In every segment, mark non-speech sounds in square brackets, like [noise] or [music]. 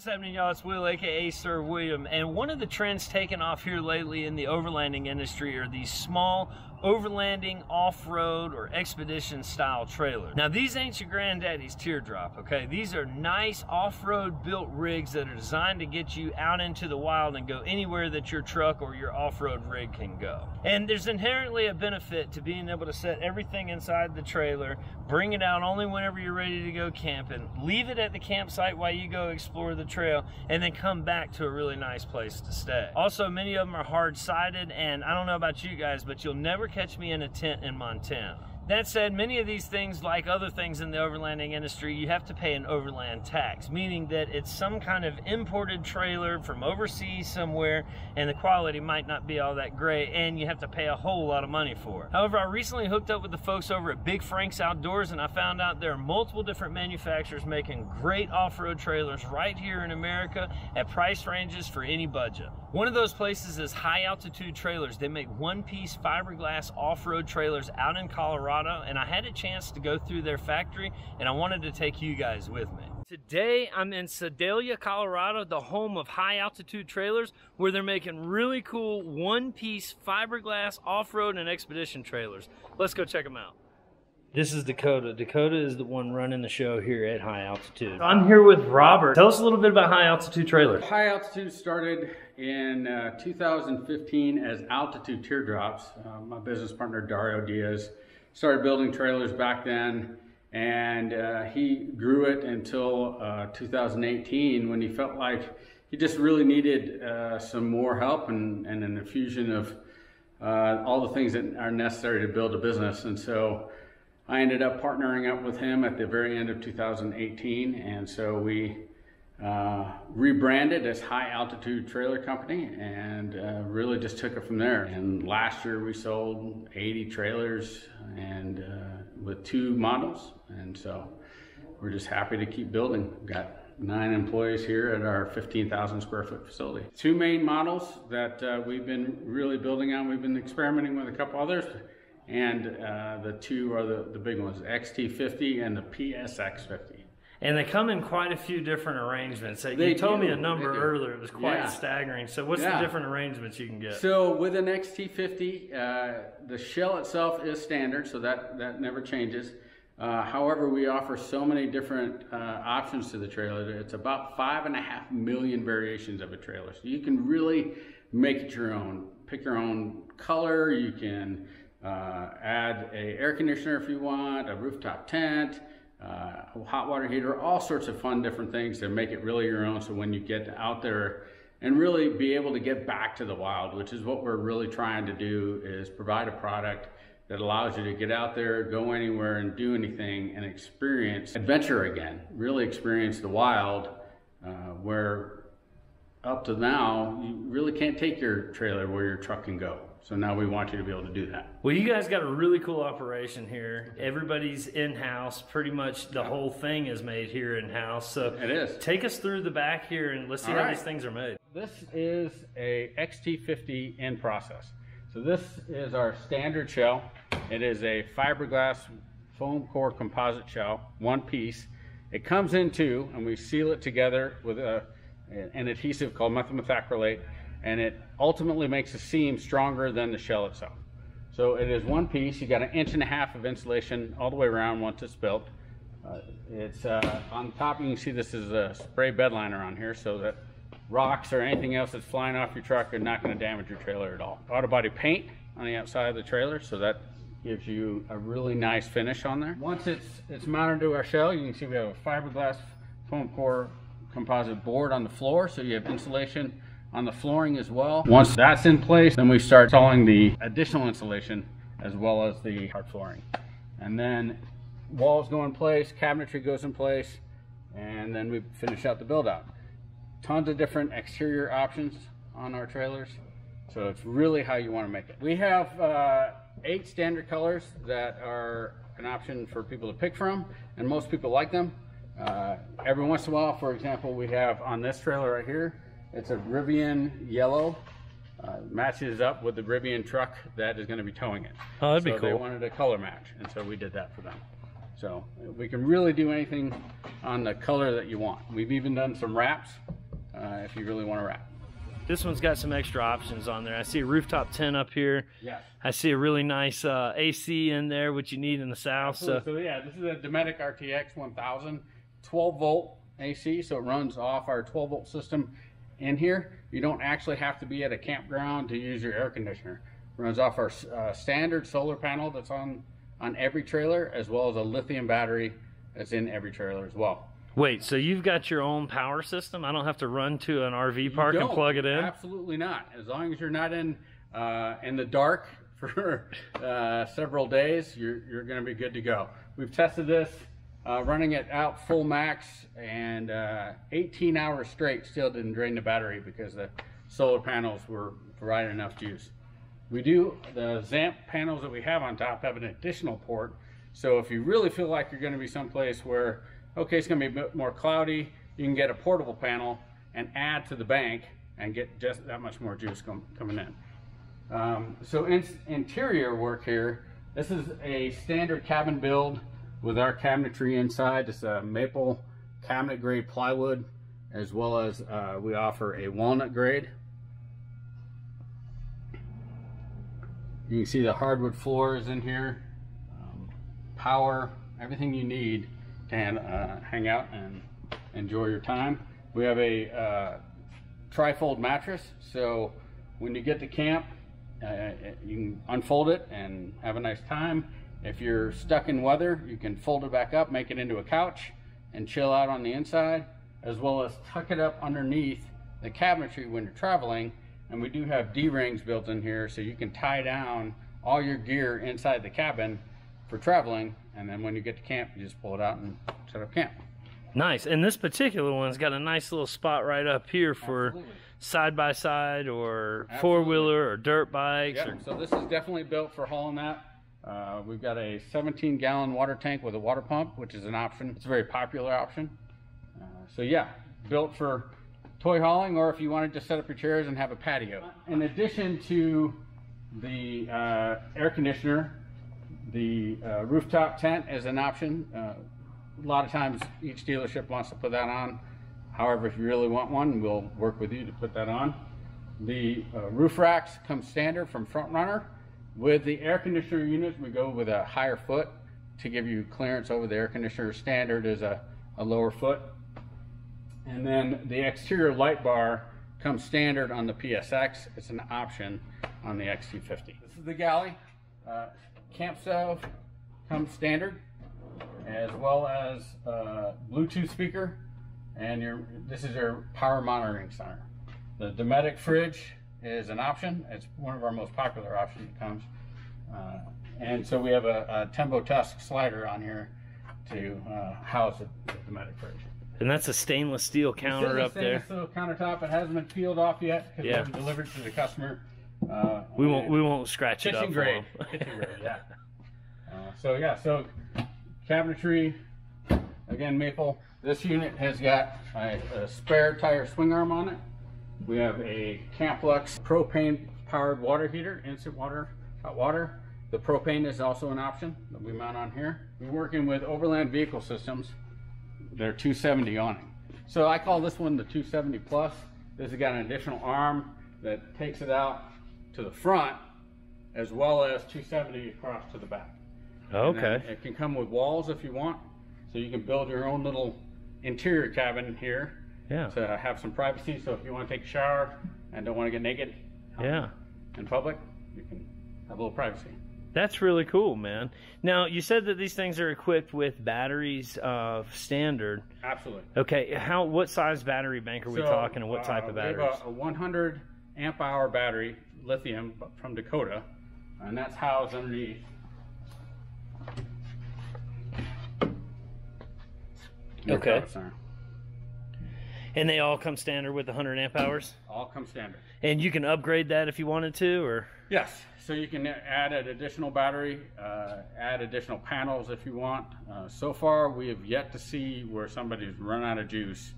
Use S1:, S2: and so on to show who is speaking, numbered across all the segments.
S1: What's happening, y'all? It's Will, aka Sir William. And one of the trends taken off here lately in the overlanding industry are these small overlanding, off-road, or expedition style trailers. Now these ain't your granddaddy's teardrop, okay? These are nice off-road built rigs that are designed to get you out into the wild and go anywhere that your truck or your off-road rig can go. And there's inherently a benefit to being able to set everything inside the trailer, bring it out only whenever you're ready to go camping, leave it at the campsite while you go explore the trail, and then come back to a really nice place to stay. Also, many of them are hard-sided, and I don't know about you guys, but you'll never catch me in a tent in Montana. That said, many of these things, like other things in the overlanding industry, you have to pay an overland tax, meaning that it's some kind of imported trailer from overseas somewhere, and the quality might not be all that great, and you have to pay a whole lot of money for it. However, I recently hooked up with the folks over at Big Frank's Outdoors, and I found out there are multiple different manufacturers making great off-road trailers right here in America at price ranges for any budget. One of those places is High Altitude Trailers. They make one-piece fiberglass off-road trailers out in Colorado Colorado, and I had a chance to go through their factory, and I wanted to take you guys with me. Today, I'm in Sedalia, Colorado, the home of high altitude trailers, where they're making really cool one-piece fiberglass off-road and expedition trailers. Let's go check them out. This is Dakota. Dakota is the one running the show here at High Altitude. I'm here with Robert. Tell us a little bit about High Altitude Trailers.
S2: High Altitude started in uh, 2015 as Altitude Teardrops. Uh, my business partner Dario Diaz started building trailers back then and uh, he grew it until uh, 2018 when he felt like he just really needed uh, some more help and, and an infusion of uh, all the things that are necessary to build a business. And so I ended up partnering up with him at the very end of 2018. And so we uh, rebranded as High Altitude Trailer Company and uh, really just took it from there. And last year we sold 80 trailers and uh, with two models. And so we're just happy to keep building. We've got nine employees here at our 15,000 square foot facility. Two main models that uh, we've been really building on. We've been experimenting with a couple others and uh, the two are the, the big ones, XT50 and the PSX50
S1: and they come in quite a few different arrangements. They you told do. me a number earlier; it was quite
S2: yeah.
S1: staggering. So, what's yeah. the different arrangements you can get?
S2: So, with an XT50, uh, the shell itself is standard, so that that never changes. Uh, however, we offer so many different uh, options to the trailer. It's about five and a half million variations of a trailer, so you can really make it your own. Pick your own color. You can uh, add a air conditioner if you want, a rooftop tent uh, hot water heater, all sorts of fun different things to make it really your own. So when you get out there and really be able to get back to the wild, which is what we're really trying to do is provide a product that allows you to get out there, go anywhere and do anything and experience adventure again, really experience the wild uh, where up to now, you really can't take your trailer where your truck can go. So now we want you to be able to do that.
S1: Well, you guys got a really cool operation here. Everybody's in house. Pretty much the whole thing is made here in house. So
S2: it is.
S1: Take us through the back here and let's see All how right. these things are made.
S2: This is a XT50 in process. So this is our standard shell. It is a fiberglass foam core composite shell, one piece. It comes in two, and we seal it together with a, an adhesive called methyl methacrylate and it ultimately makes the seam stronger than the shell itself. So it is one piece. You got an inch and a half of insulation all the way around once it's built. Uh, it's uh, on top. You can see this is a spray bed liner on here, so that rocks or anything else that's flying off your truck are not going to damage your trailer at all. Auto body paint on the outside of the trailer, so that gives you a really nice finish on there. Once it's it's mounted to our shell, you can see we have a fiberglass foam core composite board on the floor, so you have insulation on the flooring as well. Once that's in place, then we start installing the additional insulation as well as the hard flooring. And then walls go in place, cabinetry goes in place, and then we finish out the build out. Tons of different exterior options on our trailers. So it's really how you want to make it. We have uh, eight standard colors that are an option for people to pick from, and most people like them. Uh, every once in a while, for example, we have on this trailer right here, it's a Rivian yellow. Uh, matches up with the Rivian truck that is going to be towing it.
S1: Oh, that'd
S2: so
S1: be cool.
S2: they wanted a color match, and so we did that for them. So we can really do anything on the color that you want. We've even done some wraps uh, if you really want to wrap.
S1: This one's got some extra options on there. I see a rooftop tent up here.
S2: Yes.
S1: I see a really nice uh, AC in there, which you need in the south. So,
S2: So yeah, this is a Dometic RTX 1000, 12 volt AC, so it runs off our 12 volt system in here. You don't actually have to be at a campground to use your air conditioner. It runs off our uh, standard solar panel that's on on every trailer, as well as a lithium battery that's in every trailer as well.
S1: wait, so you've got your own power system? I don't have to run to an RV park and plug it in?
S2: Absolutely not. As long as you're not in uh, in the dark [laughs] for uh, several days, you're you're going to be good to go. We've tested this uh, running it out full max and uh, 18 hours straight. Still didn't drain the battery because the solar panels were providing enough juice. We do the ZAMP panels that we have on top have an additional port. So if you really feel like you're going to be someplace where okay, it's going to be a bit more cloudy, you can get a portable panel and add to the bank and get just that much more juice com- coming in. Um, so in, interior work here, this is a standard cabin build with our cabinetry inside. It's a maple cabinet grade plywood, as well as uh, we offer a walnut grade. You can see the hardwood floor is in here, um, power, everything you need to uh, hang out and enjoy your time. We have a uh, trifold mattress, so when you get to camp, uh, you can unfold it and have a nice time. If you're stuck in weather, you can fold it back up, make it into a couch, and chill out on the inside, as well as tuck it up underneath the cabinetry when you're traveling. And we do have D-rings built in here, so you can tie down all your gear inside the cabin for traveling, and then when you get to camp, you just pull it out and set up camp.
S1: Nice. And this particular one's got a nice little spot right up here for
S2: Absolutely.
S1: side by side or
S2: Absolutely.
S1: four wheeler or dirt bikes.
S2: Yep.
S1: Or,
S2: So this is definitely built for hauling that. Uh, we've got a 17 gallon water tank with a water pump, which is an option. It's a very popular option. Uh, so yeah, built for toy hauling, or if you wanted to set up your chairs and have a patio. In addition to the uh, air conditioner, the uh, rooftop tent is an option. Uh, a lot of times each dealership wants to put that on. However, if you really want one, we'll work with you to put that on. The uh, roof racks come standard from Front Runner. With the air conditioner units, we go with a higher foot to give you clearance over the air conditioner. Standard is a, a lower foot. And then the exterior light bar comes standard on the PSX. It's an option on the XT50. This is the galley. Uh, camp stove comes standard, as well as uh, Bluetooth speaker, and your this is your power monitoring center. The Dometic fridge is an option. It's one of our most popular options that comes. Uh, and so we have a, a Tembo Tusk slider on here to uh, house the, the Dometic fridge.
S1: and that's a stainless steel counter
S2: This is a
S1: up there.
S2: stainless steel countertop. It hasn't been peeled off yet because
S1: Yeah.
S2: we haven't delivered to the customer. Uh,
S1: We won't we won't scratch it up
S2: grade. [laughs] kitchen grade, [laughs] yeah. Uh, so yeah, so cabinetry, again maple. This unit has got a, a spare tire swing arm on it. We have a Camplux propane powered water heater, instant water, hot water. The propane is also an option that we mount on here. We're working with Overland Vehicle Systems. They're 270 awning. So I call this one the 270 Plus. This has got an additional arm that takes it out to the front as well as 270 across to the back.
S1: Okay.
S2: It can come with walls if you want. So you can build your own little interior cabin here
S1: Yeah.
S2: to have some privacy. So if you want to take a shower and don't want to get naked um,
S1: Yeah.
S2: in public, you can have a little privacy.
S1: That's really cool, man. Now you said that these things are equipped with batteries of standard.
S2: Absolutely.
S1: Okay, how what size battery bank are we
S2: So,
S1: talking and what
S2: uh,
S1: type of
S2: we have
S1: batteries?
S2: a, a 100 amp hour battery, lithium from Dakota, and that's housed underneath.
S1: Okay.
S2: center.
S1: And they all come standard with 100 amp hours?
S2: All come standard.
S1: And you can upgrade that if you wanted to or
S2: Yes, so you can add an additional battery, uh, add additional panels if you want. Uh, so far, we have yet to see where somebody's run out of juice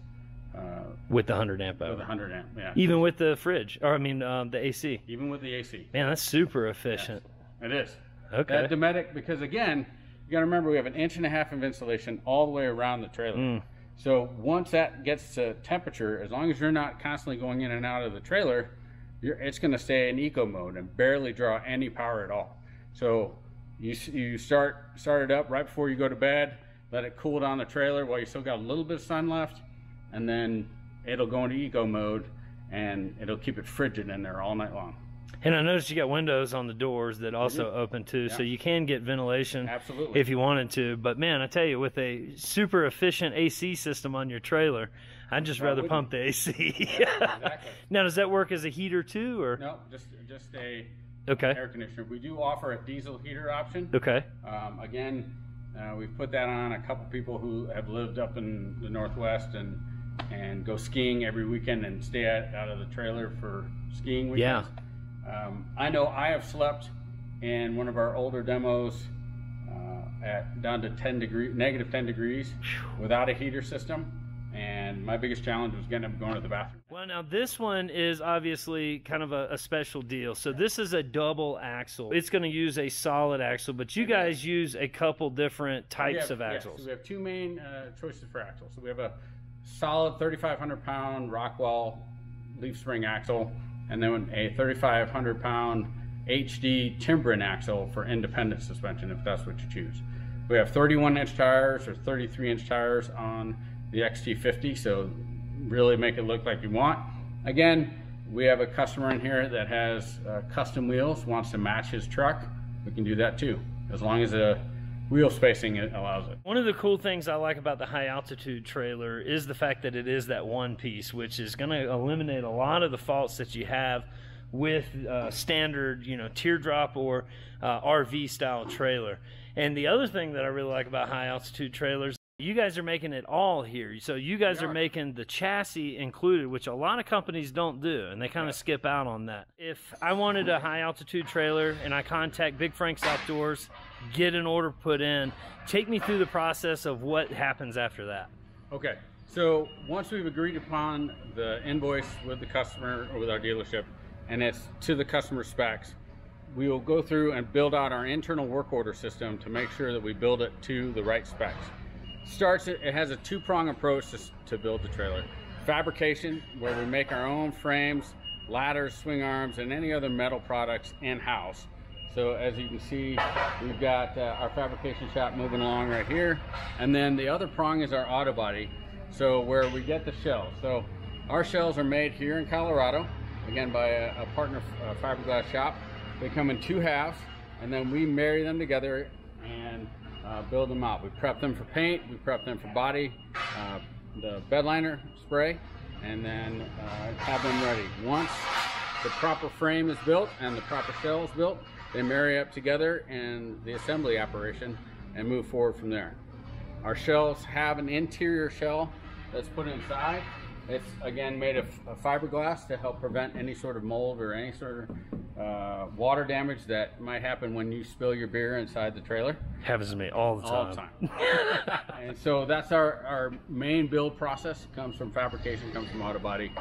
S2: uh,
S1: with the 100 amp
S2: with
S1: hour.
S2: 100 amp. Yeah,
S1: Even with the fridge or I mean um, the AC.
S2: even with the AC,
S1: Man, that's super efficient.
S2: Yes, it is.
S1: Okay.
S2: That Dometic, because again, you got to remember we have an inch and a half of insulation all the way around the trailer.
S1: Mm.
S2: So once that gets to temperature, as long as you're not constantly going in and out of the trailer, it's going to stay in eco mode and barely draw any power at all. So you you start start it up right before you go to bed. Let it cool down the trailer while you still got a little bit of sun left, and then it'll go into eco mode and it'll keep it frigid in there all night long.
S1: And I noticed you got windows on the doors that also mm-hmm. open too, yeah. so you can get ventilation
S2: Absolutely.
S1: if you wanted to. But man, I tell you, with a super efficient AC system on your trailer, I'd just rather pump the AC.
S2: yeah, [laughs] exactly.
S1: now, does that work as a heater too, or
S2: no? Just just a
S1: okay
S2: air conditioner. We do offer a diesel heater option.
S1: Okay.
S2: Um, again, uh, we've put that on a couple people who have lived up in the Northwest and and go skiing every weekend and stay out, out of the trailer for skiing weekends. Yeah. Um, I know I have slept in one of our older demos uh, at down to 10 degree, negative 10 degrees without a heater system and my biggest challenge was getting up going to the bathroom.
S1: Well, now this one is obviously kind of a, a special deal. So this is a double axle. It's going to use a solid axle, but you guys use a couple different types
S2: have,
S1: of axles.
S2: Yes, we have two main uh, choices for axles. So we have a solid 3,500 pound Rockwell leaf spring axle, and then a 3,500 pound HD Timbren axle for independent suspension, if that's what you choose. We have 31 inch tires or 33 inch tires on the XT50, so really make it look like you want. Again, we have a customer in here that has uh, custom wheels, wants to match his truck. We can do that too, as long as the wheel spacing allows it.
S1: One of the cool things I like about the high altitude trailer is the fact that it is that one piece, which is going to eliminate a lot of the faults that you have with uh, standard, you know, teardrop or uh, RV style trailer. And the other thing that I really like about high altitude trailers you guys are making it all here. So you guys are. are. making the chassis included, which a lot of companies don't do, and they kind of skip out on that. If I wanted a high altitude trailer and I contact Big Frank's Outdoors, get an order put in, take me through the process of what happens after that.
S2: Okay. So once we've agreed upon the invoice with the customer or with our dealership, and it's to the customer specs, we will go through and build out our internal work order system to make sure that we build it to the right specs starts it, has a two-prong approach to, to build the trailer. Fabrication, where we make our own frames, ladders, swing arms, and any other metal products in-house. So as you can see, we've got uh, our fabrication shop moving along right here. And then the other prong is our auto body. So where we get the shells. So our shells are made here in Colorado, again by a, a partner uh, fiberglass shop. They come in two halves and then we marry them together and uh, build them out. We prep them for paint, we prep them for body, uh, the bed liner spray, and then uh, have them ready. Once the proper frame is built and the proper shell is built, they marry up together in the assembly operation and move forward from there. Our shells have an interior shell that's put inside it's again made of, fiberglass to help prevent any sort of mold or any sort of uh, water damage that might happen when you spill your beer inside the trailer.
S1: Happens to me all the time.
S2: All the time. [laughs] and so that's our, our main build process. It comes from fabrication, comes from auto body,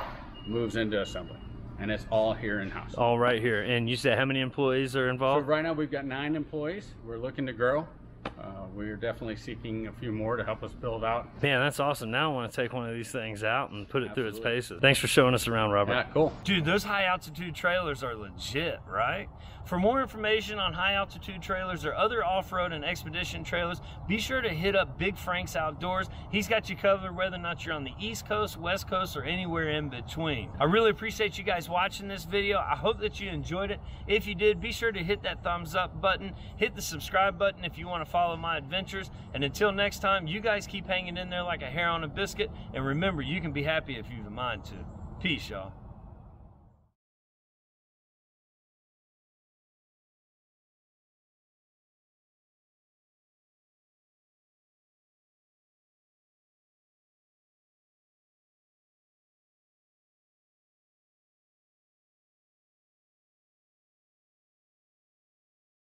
S2: moves into assembly. And it's all here in house.
S1: All right here. And you said how many employees are involved?
S2: So right now we've got nine employees. We're looking to grow. Uh, we're definitely seeking a few more to help us build out.
S1: Man, that's awesome. Now I want to take one of these things out and put it Absolutely. through its paces. Thanks for showing us around, Robert.
S2: Yeah, cool.
S1: Dude, those high altitude trailers are legit, right? For more information on high altitude trailers or other off-road and expedition trailers, be sure to hit up Big Frank's Outdoors. He's got you covered whether or not you're on the East Coast, West Coast, or anywhere in between. I really appreciate you guys watching this video. I hope that you enjoyed it. If you did, be sure to hit that thumbs up button. Hit the subscribe button if you want to follow my adventures. And until next time, you guys keep hanging in there like a hair on a biscuit. And remember, you can be happy if you've a mind to. Peace, y'all.